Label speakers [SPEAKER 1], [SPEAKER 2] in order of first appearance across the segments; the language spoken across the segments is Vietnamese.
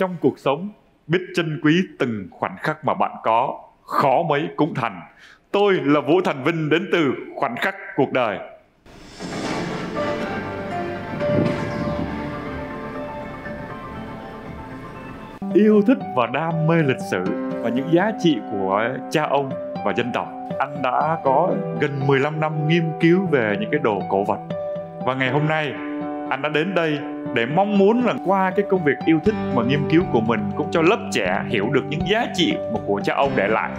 [SPEAKER 1] trong cuộc sống, biết trân quý từng khoảnh khắc mà bạn có, khó mấy cũng thành. Tôi là vũ thành vinh đến từ khoảnh khắc cuộc đời. Yêu thích và đam mê lịch sử và những giá trị của cha ông và dân tộc. Anh đã có gần 15 năm nghiên cứu về những cái đồ cổ vật. Và ngày hôm nay anh đã đến đây để mong muốn là qua cái công việc yêu thích và nghiên cứu của mình cũng cho lớp trẻ hiểu được những giá trị mà của cha ông để lại.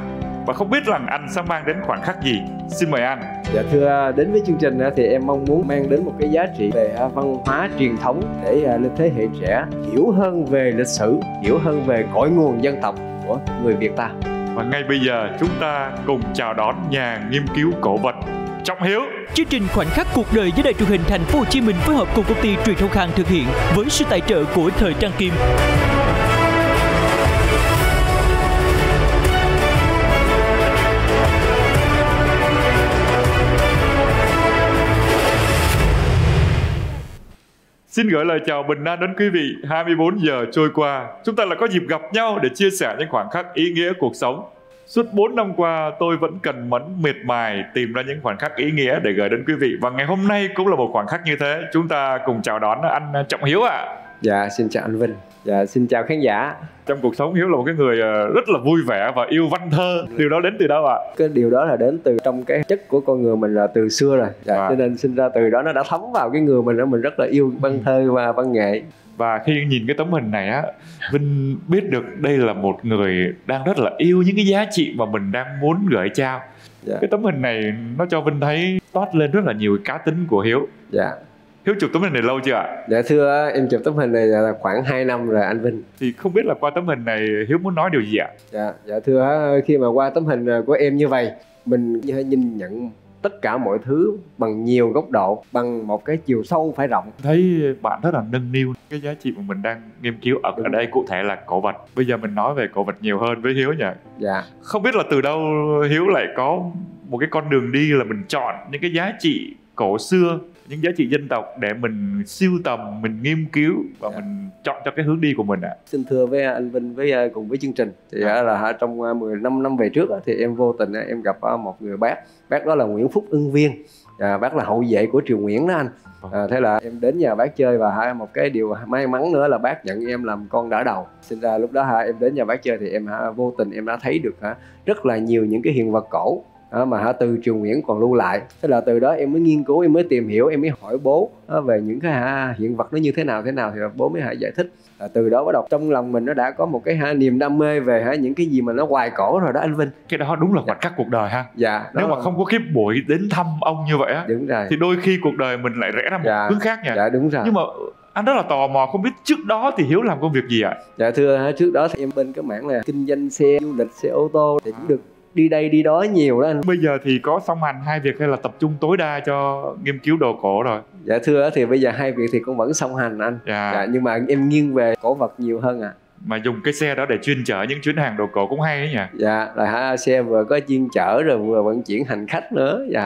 [SPEAKER 1] Và không biết rằng anh sẽ mang đến khoảnh khắc gì. Xin mời anh.
[SPEAKER 2] Dạ thưa đến với chương trình thì em mong muốn mang đến một cái giá trị về văn hóa truyền thống để lên thế hệ trẻ hiểu hơn về lịch sử hiểu hơn về cội nguồn dân tộc của người việt ta.
[SPEAKER 1] Và ngay bây giờ chúng ta cùng chào đón nhà nghiên cứu cổ vật Trọng Hiếu.
[SPEAKER 3] Chương trình Khoảnh khắc cuộc đời do Đài truyền hình Thành phố Hồ Chí Minh phối hợp cùng công ty Truyền thông Khang thực hiện với sự tài trợ của Thời Trang Kim.
[SPEAKER 1] Xin gửi lời chào bình an đến quý vị 24 giờ trôi qua Chúng ta lại có dịp gặp nhau để chia sẻ những khoảnh khắc ý nghĩa cuộc sống Suốt 4 năm qua tôi vẫn cần mẫn miệt mài tìm ra những khoảnh khắc ý nghĩa để gửi đến quý vị Và ngày hôm nay cũng là một khoảnh khắc như thế Chúng ta cùng chào đón anh Trọng Hiếu ạ à.
[SPEAKER 2] Dạ xin chào anh Vinh Dạ xin chào khán giả
[SPEAKER 1] Trong cuộc sống Hiếu là một cái người ờ, rất là vui vẻ và yêu văn thơ Điều đó đến từ đâu ạ? À?
[SPEAKER 2] Cái điều đó là đến từ trong cái chất của con người mình là từ xưa rồi dạ, à. Cho nên sinh ra từ đó nó đã thấm vào cái người mình đó Mình rất là yêu văn thơ và văn nghệ
[SPEAKER 1] và khi nhìn cái tấm hình này á vinh biết được đây là một người đang rất là yêu những cái giá trị mà mình đang muốn gửi trao dạ. cái tấm hình này nó cho vinh thấy toát lên rất là nhiều cá tính của hiếu
[SPEAKER 2] dạ
[SPEAKER 1] Hiếu chụp tấm hình này lâu chưa ạ?
[SPEAKER 2] Dạ thưa em chụp tấm hình này là khoảng 2 năm rồi anh Vinh
[SPEAKER 1] Thì không biết là qua tấm hình này Hiếu muốn nói điều gì ạ?
[SPEAKER 2] Dạ, dạ thưa khi mà qua tấm hình của em như vậy Mình nhìn nhận tất cả mọi thứ bằng nhiều góc độ bằng một cái chiều sâu phải rộng.
[SPEAKER 1] Thấy bạn rất là nâng niu. Cái giá trị mà mình đang nghiên cứu ở, ở đây cụ thể là cổ vật. Bây giờ mình nói về cổ vật nhiều hơn với hiếu nhỉ?
[SPEAKER 2] Dạ.
[SPEAKER 1] Không biết là từ đâu hiếu lại có một cái con đường đi là mình chọn những cái giá trị cổ xưa những giá trị dân tộc để mình siêu tầm mình nghiên cứu và yeah. Dạ. mình chọn cho cái hướng đi của mình ạ à.
[SPEAKER 2] xin thưa với anh Vinh với à, cùng với chương trình thì à. là trong 15 à, năm về trước thì em vô tình em gặp một người bác bác đó là Nguyễn Phúc Ưng Viên à, bác là hậu vệ của Triều Nguyễn đó anh vâng. à, thế là em đến nhà bác chơi và hai một cái điều may mắn nữa là bác nhận em làm con đỡ đầu sinh ra lúc đó ha, em đến nhà bác chơi thì em ha, vô tình em đã thấy được ha, rất là nhiều những cái hiện vật cổ đó, mà hả từ triều nguyễn còn lưu lại. Thế là từ đó em mới nghiên cứu em mới tìm hiểu em mới hỏi bố đó, về những cái hả, hiện vật nó như thế nào thế nào thì bố mới hả, giải thích. À, từ đó bắt đầu trong lòng mình nó đã có một cái hả, niềm đam mê về hả, những cái gì mà nó hoài cổ rồi đó anh Vinh.
[SPEAKER 1] Cái đó đúng là khoảnh khắc cuộc đời ha.
[SPEAKER 2] Dạ
[SPEAKER 1] nếu mà không có cái buổi đến thăm ông như vậy á
[SPEAKER 2] đúng rồi.
[SPEAKER 1] thì đôi khi cuộc đời mình lại rẽ ra một dạ. hướng khác nha.
[SPEAKER 2] Dạ đúng rồi.
[SPEAKER 1] Nhưng mà anh rất là tò mò không biết trước đó thì hiếu làm công việc gì ạ?
[SPEAKER 2] Dạ thưa trước đó thì em bên cái mảng là kinh doanh xe du lịch xe ô tô thì cũng được đi đây đi đó nhiều đó anh.
[SPEAKER 1] Bây giờ thì có song hành hai việc hay là tập trung tối đa cho nghiên cứu đồ cổ rồi?
[SPEAKER 2] Dạ thưa thì bây giờ hai việc thì cũng vẫn song hành anh. Dạ. dạ nhưng mà em nghiêng về cổ vật nhiều hơn à
[SPEAKER 1] mà dùng cái xe đó để chuyên chở những chuyến hàng đồ cổ cũng hay đấy nhỉ?
[SPEAKER 2] Dạ là ha xe vừa có chuyên chở rồi vừa vận chuyển hành khách nữa. Dạ.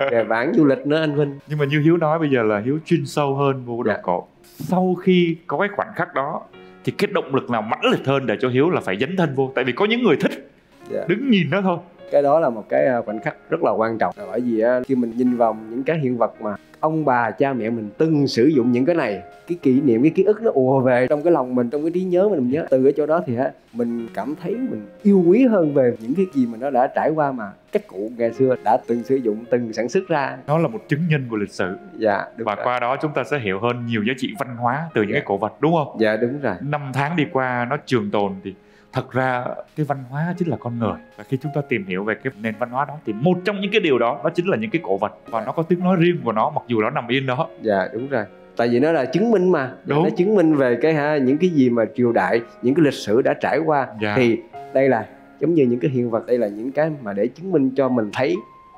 [SPEAKER 2] Về bán du lịch nữa anh Vinh.
[SPEAKER 1] Nhưng mà như Hiếu nói bây giờ là Hiếu chuyên sâu hơn vô đồ dạ. cổ. Sau khi có cái khoảnh khắc đó thì cái động lực nào mãnh liệt hơn để cho Hiếu là phải dấn thân vô? Tại vì có những người thích yeah. Dạ. đứng nhìn nó thôi
[SPEAKER 2] cái đó là một cái à, khoảnh khắc rất là quan trọng bởi vì khi mình nhìn vào những cái hiện vật mà ông bà cha mẹ mình từng sử dụng những cái này cái kỷ niệm cái ký ức nó ùa về trong cái lòng mình trong cái trí nhớ mình nhớ từ cái chỗ đó thì ha mình cảm thấy mình yêu quý hơn về những cái gì mà nó đã trải qua mà các cụ ngày xưa đã từng sử dụng từng sản xuất ra
[SPEAKER 1] nó là một chứng nhân của lịch sử
[SPEAKER 2] dạ
[SPEAKER 1] đúng và rồi. qua đó chúng ta sẽ hiểu hơn nhiều giá trị văn hóa từ những dạ. cái cổ vật đúng không
[SPEAKER 2] dạ đúng rồi
[SPEAKER 1] năm tháng đi qua nó trường tồn thì thật ra cái văn hóa chính là con người. Và khi chúng ta tìm hiểu về cái nền văn hóa đó thì một trong những cái điều đó đó chính là những cái cổ vật và nó có tiếng nói riêng của nó mặc dù nó nằm yên đó.
[SPEAKER 2] Dạ đúng rồi. Tại vì nó là chứng minh mà. Đúng. nó chứng minh về cái ha những cái gì mà triều đại những cái lịch sử đã trải qua. Dạ. thì đây là giống như những cái hiện vật đây là những cái mà để chứng minh cho mình thấy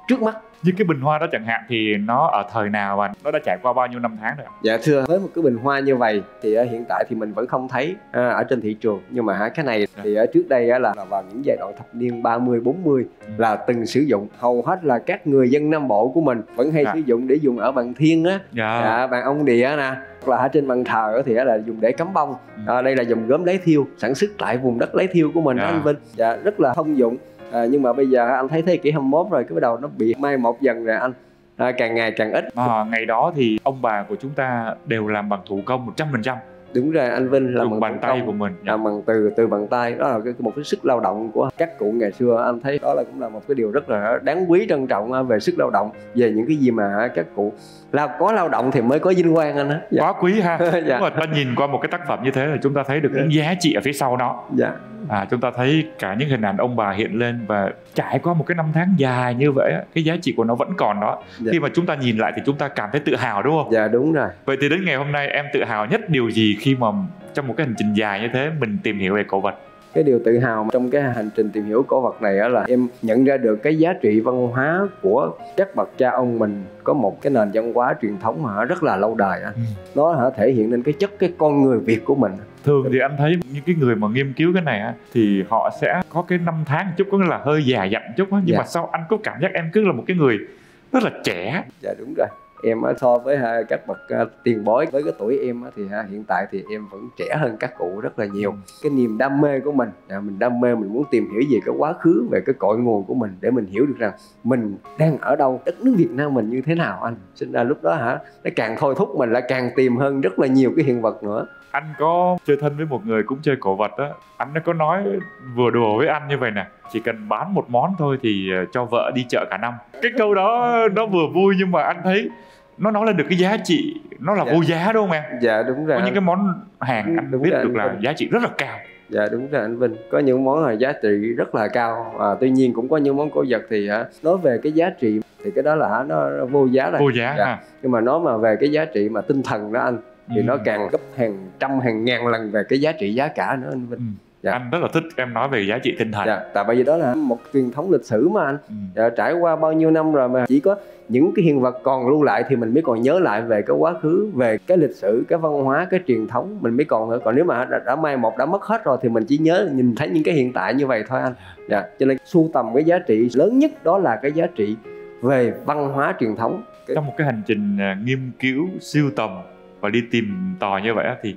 [SPEAKER 2] trước mắt
[SPEAKER 1] như cái bình hoa đó chẳng hạn thì nó ở thời nào và nó đã trải qua bao nhiêu năm tháng rồi?
[SPEAKER 2] Dạ thưa với một cái bình hoa như vậy thì ở hiện tại thì mình vẫn không thấy à, ở trên thị trường. Nhưng mà hả, cái này thì ở trước đây á, là, vào những giai đoạn thập niên 30 40 là từng sử dụng. Hầu hết là các người dân Nam Bộ của mình vẫn hay
[SPEAKER 1] Dạ.
[SPEAKER 2] sử dụng để dùng ở bàn thiên á.
[SPEAKER 1] Dạ.
[SPEAKER 2] dạ, bàn ông địa nè hoặc là ở trên bàn thờ thì là dùng để cắm bông. À, đây là dòng gốm lấy thiêu sản xuất tại vùng đất lấy thiêu của mình
[SPEAKER 1] Dạ.
[SPEAKER 2] anh Vinh. Dạ rất là thông dụng à, nhưng mà bây giờ anh thấy thế kỷ 21 rồi cái bắt đầu nó bị mai một dần rồi anh. À, càng ngày càng ít.
[SPEAKER 1] À, ngày đó thì ông bà của chúng ta đều làm bằng thủ công 100%
[SPEAKER 2] đúng rồi anh Vinh là
[SPEAKER 1] bàn
[SPEAKER 2] thủ
[SPEAKER 1] tay
[SPEAKER 2] công.
[SPEAKER 1] của mình. Dạ.
[SPEAKER 2] làm bằng từ từ bằng tay đó là cái một cái sức lao động của các cụ ngày xưa anh thấy đó là cũng là một cái điều rất là đáng quý trân trọng à, về sức lao động về những cái gì mà các cụ là có lao động thì mới có vinh quang anh á dạ.
[SPEAKER 1] Quá quý ha.
[SPEAKER 2] Dạ.
[SPEAKER 1] Đúng rồi, ta nhìn qua một cái tác phẩm như thế là chúng ta thấy được những giá trị ở phía sau nó.
[SPEAKER 2] dạ
[SPEAKER 1] À, chúng ta thấy cả những hình ảnh ông bà hiện lên và trải qua một cái năm tháng dài như vậy á, cái giá trị của nó vẫn còn đó.
[SPEAKER 2] Dạ.
[SPEAKER 1] Khi mà chúng ta nhìn lại thì chúng ta cảm thấy tự hào đúng không?
[SPEAKER 2] dạ đúng rồi
[SPEAKER 1] Vậy thì đến ngày hôm nay em tự hào nhất điều gì khi mà trong một cái hành trình dài như thế mình tìm hiểu về cổ vật?
[SPEAKER 2] cái điều tự hào trong cái hành trình tìm hiểu cổ vật này á là em nhận ra được cái giá trị văn hóa của các bậc cha ông mình có một cái nền văn hóa truyền thống mà rất là lâu đời
[SPEAKER 1] Ừ.
[SPEAKER 2] nó hả thể hiện nên cái chất cái con người việt của mình
[SPEAKER 1] thường thì anh thấy những cái người mà nghiên cứu cái này thì họ sẽ có cái năm tháng chút có nghĩa là hơi già dặn chút nhưng
[SPEAKER 2] Dạ.
[SPEAKER 1] mà sao anh có cảm giác em cứ là một cái người rất là trẻ
[SPEAKER 2] dạ đúng rồi em so với các bậc à, tiền bối với cái tuổi em thì hiện tại thì em vẫn trẻ hơn các cụ rất là nhiều. Cái niềm đam mê của mình à, mình đam mê mình muốn tìm hiểu về cái quá khứ về cái cội nguồn của mình để mình hiểu được rằng mình đang ở đâu đất nước Việt Nam mình như thế nào anh? Sinh ra lúc đó hả nó càng thôi thúc mình lại càng tìm hơn rất là nhiều cái hiện vật nữa.
[SPEAKER 1] Anh có chơi thân với một người cũng chơi cổ vật á. Anh nó có nói vừa đùa với anh như vậy nè chỉ cần bán một món thôi thì ờ, cho vợ đi chợ cả năm. Cái câu đó nó vừa vui nhưng mà anh thấy nó nói lên được cái giá trị nó là
[SPEAKER 2] Dạ.
[SPEAKER 1] vô giá đúng không em
[SPEAKER 2] dạ đúng rồi
[SPEAKER 1] có những cái món hàng anh
[SPEAKER 2] Đúng
[SPEAKER 1] biết
[SPEAKER 2] rồi,
[SPEAKER 1] được là
[SPEAKER 2] Vinh.
[SPEAKER 1] giá trị rất là cao
[SPEAKER 2] Dạ đúng rồi anh Vinh Có những món là giá trị rất là cao à, Tuy nhiên cũng có những món cổ vật thì hả, nói về cái giá trị thì cái đó là nó, nó vô giá rồi
[SPEAKER 1] vô giá
[SPEAKER 2] Dạ.
[SPEAKER 1] ha
[SPEAKER 2] Nhưng mà nói mà về cái giá trị mà tinh thần đó anh Thì
[SPEAKER 1] Ừ.
[SPEAKER 2] nó càng gấp hàng trăm hàng ngàn lần về cái giá trị giá cả nữa anh Vinh
[SPEAKER 1] Ừ.
[SPEAKER 2] Dạ.
[SPEAKER 1] anh rất là thích em nói về giá trị tinh thần.
[SPEAKER 2] Dạ, tại bởi vì đó là một truyền thống lịch sử mà anh.
[SPEAKER 1] Ừ.
[SPEAKER 2] dạ, Trải qua bao nhiêu năm rồi mà chỉ có những cái hiện vật còn lưu lại thì mình mới còn nhớ lại về cái quá khứ về cái lịch sử cái văn hóa cái truyền thống mình mới còn nữa. Còn nếu mà đã, đã mai một đã mất hết rồi thì mình chỉ nhớ nhìn thấy những cái hiện tại như vậy thôi anh. Dạ. Cho nên sưu tầm cái giá trị lớn nhất đó là cái giá trị về văn hóa truyền thống.
[SPEAKER 1] Trong một cái hành trình à, nghiên cứu siêu tầm và đi tìm tòi như vậy thì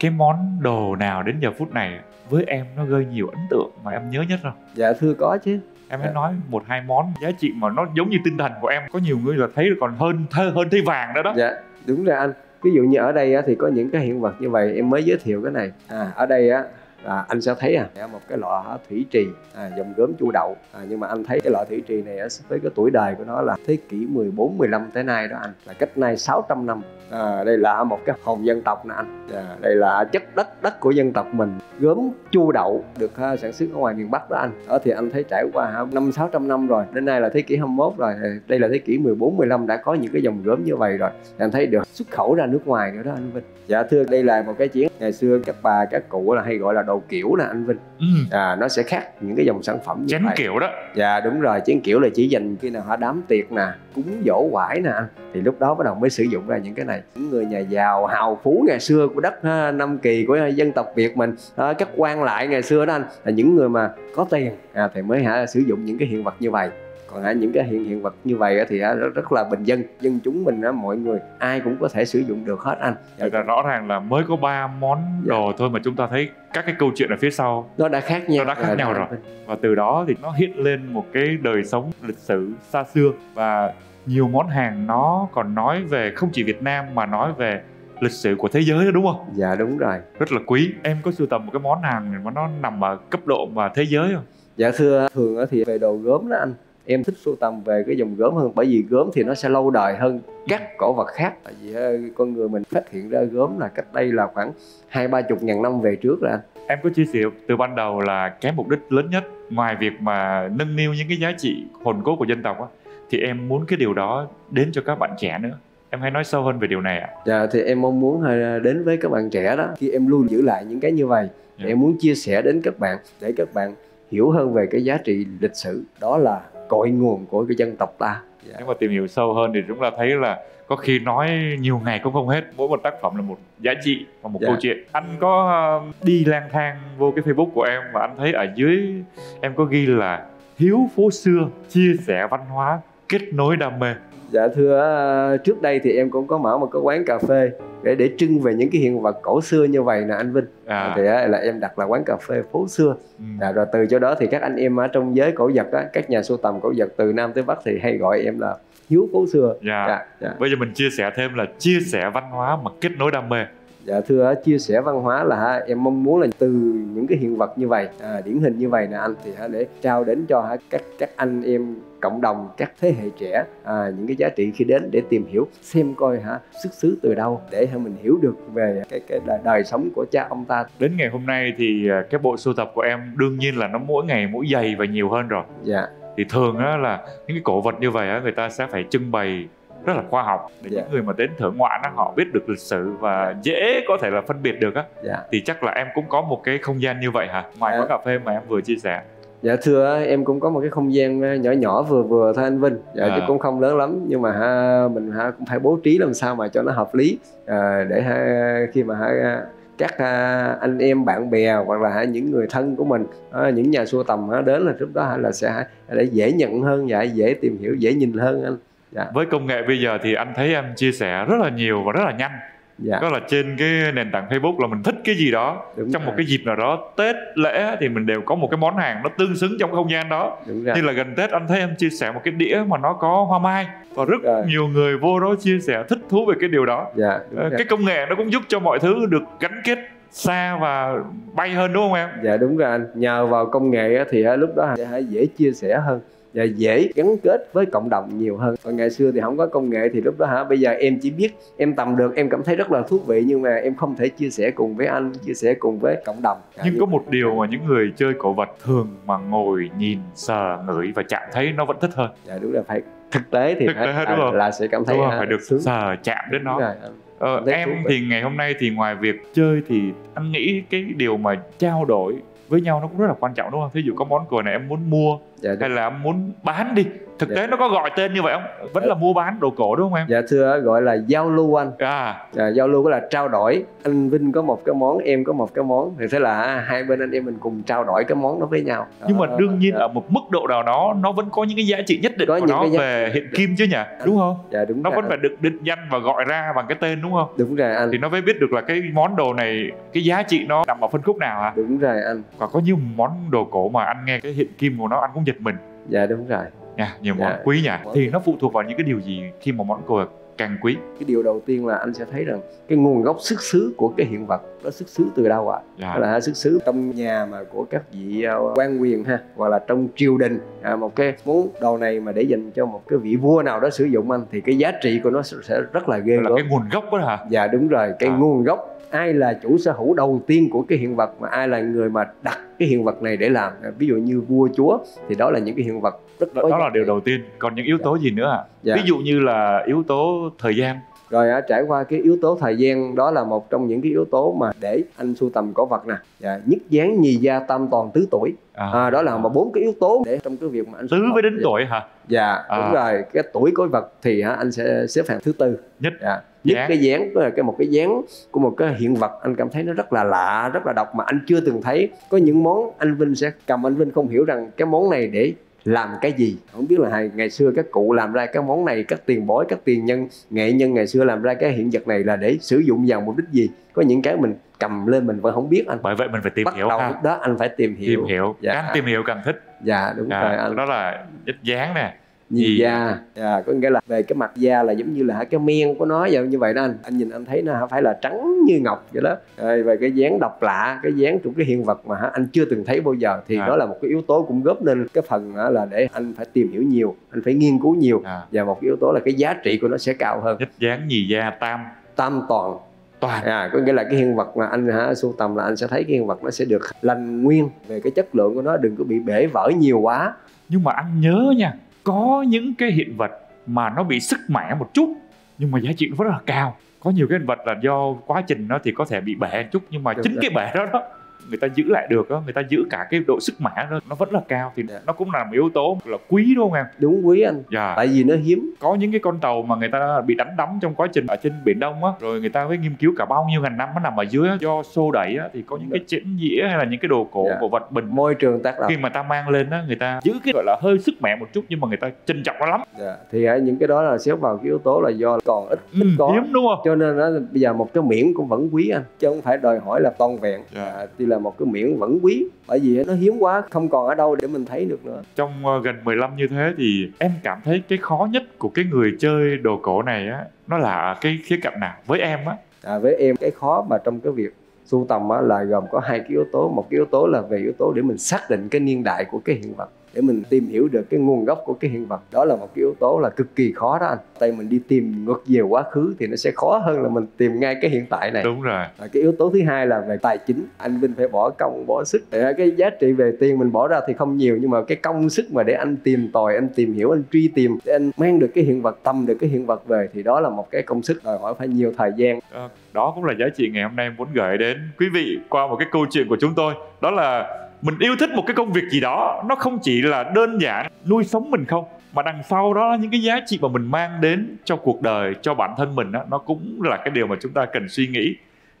[SPEAKER 1] cái món đồ nào đến giờ phút này với em nó gây nhiều ấn tượng mà em nhớ nhất không?
[SPEAKER 2] Dạ thưa có chứ.
[SPEAKER 1] Em hãy
[SPEAKER 2] Dạ.
[SPEAKER 1] nói một hai món giá trị mà nó giống như tinh thần của em. Có nhiều người là thấy còn hơn hơn, hơn thấy vàng đó đó.
[SPEAKER 2] Dạ đúng rồi anh. Ví dụ như ở đây á, thì có những cái hiện vật như vậy em mới giới thiệu cái này. À, ở đây á à, anh sẽ thấy à một cái lọ thủy trì à, dòng gốm chu đậu. À, nhưng mà anh thấy cái lọ thủy trì này với cái tuổi đời của nó là thế kỷ 14 15 tới nay đó anh. Là cách nay 600 năm à, đây là một cái hồn dân tộc nè anh. À, đây là chất đất đất của dân tộc mình. Gốm chu đậu được ha, sản xuất ở ngoài miền Bắc đó anh. Đó thì anh thấy trải qua hả, năm 600 năm rồi. Đến nay là thế kỷ 21 rồi. Đây là thế kỷ 14 15 đã có những cái dòng gốm như vậy rồi. Anh thấy được xuất khẩu ra nước ngoài nữa đó anh Vinh. Dạ thưa đây là một cái chiến ngày xưa các bà các cụ là hay gọi là đồ kiểu nè anh Vinh.
[SPEAKER 1] Ừ.
[SPEAKER 2] à nó sẽ khác những cái dòng sản phẩm như
[SPEAKER 1] chén
[SPEAKER 2] vậy.
[SPEAKER 1] kiểu đó.
[SPEAKER 2] Dạ đúng rồi. Chén kiểu là chỉ dành khi nào họ đám tiệc nè cúng dỗ quải nè. Anh thì lúc đó bắt đầu mới sử dụng ra những cái này. Những người nhà giàu hào phú ngày xưa của đất Nam Kỳ của dân tộc Việt mình à, các quan lại ngày xưa đó anh. Là những người mà có tiền à, thì mới hả sử dụng những cái hiện vật như vậy còn những cái hiện hiện vật như vậy thì rất, rất là bình dân dân chúng mình mọi người ai cũng có thể sử dụng được hết anh
[SPEAKER 1] Thật ra rõ ràng là mới có ba món
[SPEAKER 2] Dạ.
[SPEAKER 1] đồ thôi mà chúng ta thấy các cái câu chuyện ở phía sau
[SPEAKER 2] nó đã khác nhau
[SPEAKER 1] Nó đã khác
[SPEAKER 2] rồi,
[SPEAKER 1] nhau rồi. và từ đó thì nó hiện lên một cái đời sống lịch sử xa xưa và nhiều món hàng nó còn nói về không chỉ Việt Nam mà nói về lịch sử của thế giới đó đúng không?
[SPEAKER 2] dạ đúng rồi
[SPEAKER 1] Rất là quý. Em có sưu tầm một cái món hàng mà nó nằm ở cấp độ mà thế giới không?
[SPEAKER 2] Dạ thưa thường thì về đồ gốm đó anh em thích sưu tầm về cái dòng gốm hơn bởi vì gốm thì nó sẽ lâu đời hơn các cổ vật khác tại vì ờ, con người mình phát hiện ra gốm là cách đây là khoảng hai ba chục ngàn năm về trước rồi anh
[SPEAKER 1] Em có chia sẻ từ ban đầu là cái mục đích lớn nhất ngoài việc mà nâng niu những cái giá trị hồn cốt của dân tộc á thì em muốn cái điều đó đến cho các bạn trẻ nữa. Em hãy nói sâu hơn về điều này ạ.
[SPEAKER 2] Dạ thì em mong muốn ờ, đến với các bạn trẻ đó khi em lưu giữ lại những cái như vậy thì
[SPEAKER 1] Dạ.
[SPEAKER 2] em muốn chia sẻ đến các bạn để các bạn hiểu hơn về cái giá trị lịch sử đó là cội nguồn của cái dân tộc ta
[SPEAKER 1] dạ. nếu mà tìm hiểu sâu hơn thì chúng ta thấy là có khi nói nhiều ngày cũng không hết mỗi một tác phẩm là một giá trị và một dạ. câu chuyện anh có ờ, đi lang thang vô cái facebook của em và anh thấy ở dưới em có ghi là hiếu phố xưa chia sẻ văn hóa kết nối đam mê
[SPEAKER 2] dạ thưa ờ, trước đây thì em cũng có mở một cái quán cà phê để để trưng về những cái hiện vật cổ xưa như vậy nè anh Vinh à. thì là em đặt là quán cà phê phố xưa ừ. à, rồi từ chỗ đó thì các anh em ở trong giới cổ vật á các nhà sưu tầm cổ vật từ nam tới bắc thì hay gọi em là hiếu phố xưa
[SPEAKER 1] dạ. Dạ, dạ. bây giờ mình chia sẻ thêm là chia sẻ văn hóa mà kết nối đam mê
[SPEAKER 2] dạ thưa chia sẻ văn hóa là em mong muốn là từ những cái hiện vật như vậy à, điển hình như vậy nè anh thì để trao đến cho các các anh em cộng đồng các thế hệ trẻ à, những cái giá trị khi đến để tìm hiểu xem coi hả xuất xứ từ đâu để mình hiểu được về cái cái đời, đời sống của cha ông ta
[SPEAKER 1] đến ngày hôm nay thì à, cái bộ sưu tập của em đương nhiên là nó mỗi ngày mỗi dày và nhiều hơn rồi
[SPEAKER 2] dạ
[SPEAKER 1] thì thường á là những cái cổ vật như vậy á người ta sẽ phải trưng bày rất là khoa học để. Dạ. những người mà đến thưởng ngoạn á họ biết được lịch sử và dễ có thể là phân biệt được á. Dạ. thì chắc là em cũng có một cái không gian như vậy hả ngoài. Dạ. quán cà phê mà em vừa chia sẻ
[SPEAKER 2] dạ thưa em cũng có một cái không gian ờ, nhỏ nhỏ vừa vừa thôi anh Vinh dạ à. chứ cũng không lớn lắm nhưng mà ha, mình ha, cũng phải bố trí làm sao mà cho nó hợp lý à, để ha, khi mà ha, các uh, anh em bạn bè hoặc là những người thân của mình uh, những nhà sưu tầm uh, đến là lúc đó là sẽ để dễ nhận hơn và dễ tìm hiểu dễ nhìn hơn anh
[SPEAKER 1] dạ. với công nghệ bây giờ thì anh thấy em chia sẻ rất là nhiều và rất là nhanh dạ. đó là trên cái nền tảng Facebook là mình thích cái gì đó Đúng trong rồi. một cái dịp nào đó Tết lễ thì mình đều có một cái món hàng nó tương xứng trong không gian đó Đúng rồi. như là gần Tết anh thấy em chia sẻ một cái đĩa mà nó có hoa mai và rất rồi. nhiều người vô đó chia sẻ thích thú về cái điều đó dạ, ờ, cái công nghệ nó cũng giúp cho mọi thứ được gắn kết xa và bay hơn đúng không em?
[SPEAKER 2] Dạ đúng rồi anh. Nhờ vào công nghệ thì lúc đó dễ chia sẻ hơn và dễ gắn kết với cộng đồng nhiều hơn còn ngày xưa thì không có công nghệ thì lúc đó hả bây giờ em chỉ biết em tầm được em cảm thấy rất là thú vị nhưng mà em không thể chia sẻ cùng với anh chia sẻ cùng với cộng đồng
[SPEAKER 1] nhưng có một điều mà những người chơi cổ vật thường mà ngồi nhìn sờ ngửi và chạm thấy nó vẫn thích hơn
[SPEAKER 2] dạ đúng là phải thực tế thì thực
[SPEAKER 1] tế phải, đúng
[SPEAKER 2] không? là sẽ cảm thấy đúng
[SPEAKER 1] không? phải được sướng. sờ chạm đến nó rồi, Ờ, em thì ngày hôm nay thì ngoài việc chơi thì anh nghĩ cái điều mà trao đổi với nhau nó cũng rất là quan trọng đúng không? Thí dụ có món cờ này em muốn mua dạ, hay là muốn bán đi? Thực dạ. tế nó có gọi tên như vậy không? Vẫn là mua bán đồ cổ đúng không em?
[SPEAKER 2] Dạ thưa gọi là giao lưu anh. À, à giao lưu có là trao đổi. Anh vinh có một cái món em có một cái món. Thì thế là hai bên anh em mình cùng trao đổi cái món đó với nhau.
[SPEAKER 1] Nhưng mà đương nhiên dạ. ở một mức độ nào đó nó vẫn có những cái giá trị nhất định có của nó về hiện kim chứ nhỉ? Đúng không?
[SPEAKER 2] Dạ đúng
[SPEAKER 1] nó vẫn phải được định danh và gọi ra bằng cái tên đúng không?
[SPEAKER 2] Đúng rồi anh.
[SPEAKER 1] Thì nó mới biết được là cái món đồ này cái giá trị nó nằm ở phân khúc nào hả?
[SPEAKER 2] Đúng rồi anh.
[SPEAKER 1] Và có nhiều món đồ cổ mà anh nghe cái hiện kim của nó anh cũng giật mình
[SPEAKER 2] dạ đúng rồi
[SPEAKER 1] nha nhiều món dạ. quý nha thì nó phụ thuộc vào những cái điều gì khi mà món đồ càng quý
[SPEAKER 2] cái điều đầu tiên là anh sẽ thấy rằng cái nguồn gốc xuất xứ của cái hiện vật nó xuất xứ từ đâu ạ à? dạ. là xuất xứ trong nhà mà của các vị à, quan quyền ha hoặc là trong triều đình à, một cái món đồ này mà để dành cho một cái vị vua nào đó sử dụng anh thì cái giá trị của nó sẽ rất là ghê
[SPEAKER 1] là cái nguồn gốc đó hả
[SPEAKER 2] dạ đúng rồi cái à. nguồn gốc ai là chủ sở hữu đầu tiên của cái hiện vật mà ai là người mà đặt cái hiện vật này để làm? Ví dụ như vua chúa thì đó là những cái hiện vật
[SPEAKER 1] rất đó, đó là điều đầu tiên. Còn những yếu tố gì nữa ạ? À? dạ. ví dụ như là yếu tố thời gian.
[SPEAKER 2] Rồi à, trải qua cái yếu tố thời gian đó là một trong những cái yếu tố mà để anh sưu tầm cổ vật nè. Dạ, nhất dáng nhì gia tam toàn tứ tuổi. À, à, đó là mà bốn cái yếu tố để trong cái việc mà anh
[SPEAKER 1] tứ với đến tuổi hả?
[SPEAKER 2] Dạ à. đúng rồi. Cái tuổi cổ vật thì hả anh sẽ xếp hạng thứ tư.
[SPEAKER 1] Nhất.
[SPEAKER 2] Dạ nhất cái dáng cái một cái dáng của một cái hiện vật anh cảm thấy nó rất là lạ rất là độc mà anh chưa từng thấy. Có những món anh Vinh sẽ cầm anh Vinh không hiểu rằng cái món này để làm cái gì. Không biết là ngày xưa các cụ làm ra cái món này các tiền bối các tiền nhân nghệ nhân ngày xưa làm ra cái hiện vật này là để sử dụng vào mục đích gì? Có những cái mình cầm lên mình vẫn không biết anh.
[SPEAKER 1] Bởi vậy mình phải tìm
[SPEAKER 2] Bắt
[SPEAKER 1] hiểu
[SPEAKER 2] đầu ha. lúc đó anh phải tìm hiểu.
[SPEAKER 1] Tìm hiểu. Dạ. càng tìm hiểu càng thích.
[SPEAKER 2] Dạ đúng à, rồi anh.
[SPEAKER 1] đó là ít dáng nè
[SPEAKER 2] nhìn da. À, có nghĩa là về cái mặt da là giống như là cái men của nó vậy như vậy đó anh. Anh nhìn anh thấy nó phải là trắng như ngọc vậy đó. Rồi về cái dáng độc lạ cái dáng trong cái hiện vật mà anh chưa từng thấy bao giờ. Thì à. đó là một cái yếu tố cũng góp nên cái phần là để anh phải tìm hiểu nhiều anh phải nghiên cứu nhiều. À. và một yếu tố là cái giá trị của nó sẽ cao hơn.
[SPEAKER 1] Thích dáng nhì da tam.
[SPEAKER 2] Tam toàn.
[SPEAKER 1] Toàn.
[SPEAKER 2] À, có nghĩa là cái hiện vật mà anh hả sưu tầm là anh sẽ thấy cái hiện vật nó sẽ được lành nguyên. Về cái chất lượng của nó đừng có bị bể vỡ nhiều quá.
[SPEAKER 1] Nhưng mà anh nhớ nha có những cái hiện vật mà nó bị sức mẻ một chút nhưng mà giá trị nó rất là cao có nhiều cái hiện vật là do quá trình nó thì có thể bị bể một chút nhưng mà Đúng chính rồi. cái bể đó đó người ta giữ lại được á người ta giữ cả cái độ sức mã đó nó vẫn là cao thì
[SPEAKER 2] Dạ.
[SPEAKER 1] nó cũng là một yếu tố là quý đúng không em?
[SPEAKER 2] Đúng quý anh.
[SPEAKER 1] Dạ.
[SPEAKER 2] Tại vì nó hiếm.
[SPEAKER 1] Có những cái con tàu mà người ta bị đánh đắm trong quá trình ở trên biển đông á rồi người ta mới nghiên cứu cả bao nhiêu ngàn năm nó nằm ở dưới á, do xô đẩy á thì có những cái chén dĩa hay là những cái đồ cổ
[SPEAKER 2] Dạ.
[SPEAKER 1] cổ vật bình.
[SPEAKER 2] Môi trường tác động.
[SPEAKER 1] Khi mà ta mang lên á người ta giữ cái gọi là hơi sức mẻ một chút nhưng mà người ta trân trọng nó lắm.
[SPEAKER 2] Dạ. thì những cái đó là xếp vào cái yếu tố là do còn ít ít
[SPEAKER 1] ừ,
[SPEAKER 2] có.
[SPEAKER 1] hiếm đúng không?
[SPEAKER 2] Cho nên đó, bây giờ một cái miễn cũng vẫn quý anh chứ không phải đòi hỏi là toàn vẹn.
[SPEAKER 1] Dạ.
[SPEAKER 2] à, thì là một cái miễn vẫn quý bởi vì nó hiếm quá không còn ở đâu để mình thấy được nữa.
[SPEAKER 1] Trong ờ, gần 15 như thế thì em cảm thấy cái khó nhất của cái người chơi đồ cổ này á nó là cái khía cạnh nào? Với em á?
[SPEAKER 2] À, với em cái khó mà trong cái việc sưu tầm á, là gồm có hai cái yếu tố. Một cái yếu tố là về yếu tố để mình xác định cái niên đại của cái hiện vật để mình tìm hiểu được cái nguồn gốc của cái hiện vật. Đó là một cái yếu tố là cực kỳ khó đó anh. Tại mình đi tìm ngược về quá khứ thì nó sẽ khó hơn là mình tìm ngay cái hiện tại này.
[SPEAKER 1] Đúng rồi.
[SPEAKER 2] Và cái yếu tố thứ hai là về tài chính. Anh Vinh phải bỏ công bỏ sức. Cái giá trị về tiền mình bỏ ra thì không nhiều nhưng mà cái công sức mà để anh tìm tòi anh tìm hiểu anh truy tìm để anh mang được cái hiện vật tầm được cái hiện vật về thì đó là một cái công sức đòi hỏi phải nhiều thời gian.
[SPEAKER 1] Ờ, đó cũng là giá trị ngày hôm nay em muốn gửi đến quý vị qua một cái câu chuyện của chúng tôi. Đó là mình yêu thích một cái công việc gì đó nó không chỉ là đơn giản nuôi sống mình không mà đằng sau đó những cái giá trị mà mình mang đến cho cuộc đời cho bản thân mình đó, nó cũng là cái điều mà chúng ta cần suy nghĩ.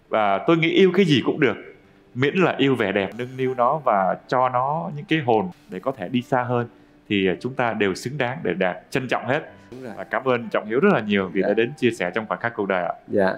[SPEAKER 1] Và tôi nghĩ yêu cái gì cũng được miễn là yêu vẻ đẹp nâng niu nó và cho nó những cái hồn để có thể đi xa hơn thì chúng ta đều xứng đáng để đạt trân trọng hết. Và cảm ơn trọng hiếu rất là nhiều vì
[SPEAKER 2] Dạ.
[SPEAKER 1] đã đến chia sẻ trong khoảnh khắc cuộc đời ạ.
[SPEAKER 2] Dạ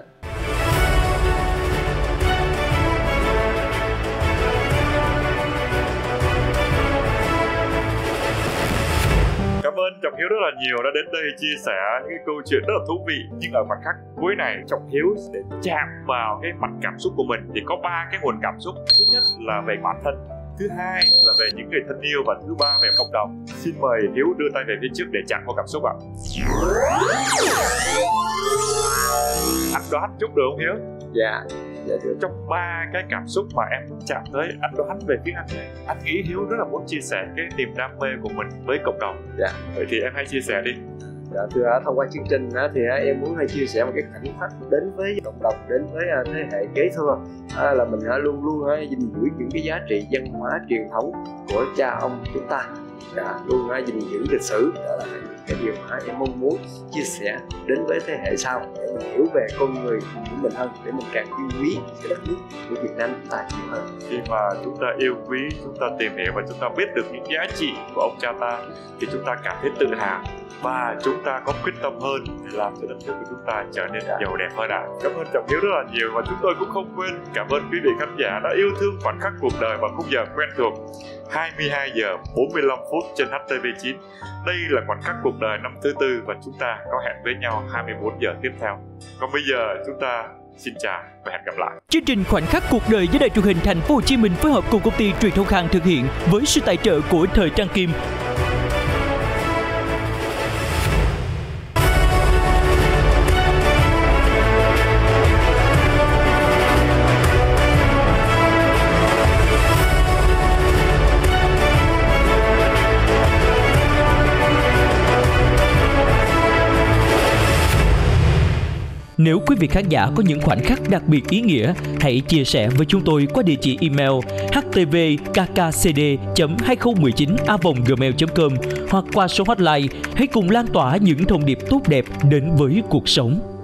[SPEAKER 1] Hiếu rất là nhiều đã đến đây chia sẻ những cái câu chuyện rất là thú vị. Nhưng ở khoảnh khắc cuối này Trọng Hiếu để chạm vào cái mặt cảm xúc của mình. Thì có ba cái nguồn cảm xúc. Thứ nhất là về bản thân. Thứ hai là về những người thân yêu. Và thứ ba về cộng đồng. Xin mời Hiếu đưa tay về phía trước để chạm vào cảm xúc ạ. Anh đoán chút được không Hiếu?
[SPEAKER 2] Dạ dạ được
[SPEAKER 1] trong ba cái cảm xúc mà em chạm tới anh đoán về phía anh này. Anh nghĩ Hiếu rất là muốn chia sẻ cái niềm đam mê của mình với cộng đồng.
[SPEAKER 2] Dạ.
[SPEAKER 1] vậy thì em hãy chia sẻ đi.
[SPEAKER 2] Dạ, thưa thông qua chương trình thì em muốn à, chia sẻ một cái khoảnh khắc đến với cộng đồng đến với à, thế hệ kế thừa. Là mình luôn luôn gìn giữ những cái giá trị văn hóa truyền thống của cha ông chúng ta đã luôn gìn giữ lịch sử. Đó là những cái điều mà em mong muốn chia sẻ đến với thế hệ sau để mình hiểu về con người của mình hơn, để mình càng yêu quý cái đất nước của Việt Nam chúng ta nhiều hơn.
[SPEAKER 1] Khi mà chúng ta yêu quý, chúng ta tìm hiểu và chúng ta biết được những giá trị của ông cha ta, thì chúng ta cảm thấy tự hào và chúng ta có quyết tâm hơn để làm cho đất nước của chúng ta trở nên giàu đẹp hơn ạ. Cảm ơn Trọng Hiếu rất là nhiều và chúng tôi cũng không quên cảm ơn quý vị khán giả đã yêu thương khoảnh khắc cuộc đời và khung giờ quen thuộc 22 giờ 45 phút trên HTV9. Đây là khoảnh khắc cuộc đời năm thứ tư và chúng ta có hẹn với nhau 24 giờ tiếp theo. Còn bây giờ chúng ta xin chào và hẹn gặp lại.
[SPEAKER 3] Chương trình Khoảnh khắc cuộc đời với Đài truyền hình Thành phố Hồ Chí Minh phối hợp cùng công ty Truyền thông Khang thực hiện với sự tài trợ của Thời Trang Kim. Nếu quý vị khán giả có những khoảnh khắc đặc biệt ý nghĩa, hãy chia sẻ với chúng tôi qua địa chỉ email htvkkcd.2019a.gmail.com hoặc qua số hotline. Hãy cùng lan tỏa những thông điệp tốt đẹp đến với cuộc sống.